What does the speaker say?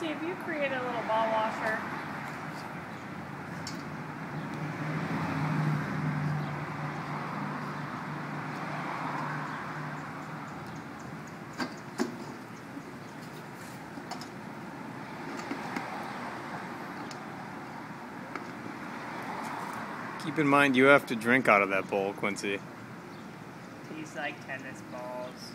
see if you create a little ball washer. Keep in mind you have to drink out of that bowl, Quincy. Tastes like tennis balls.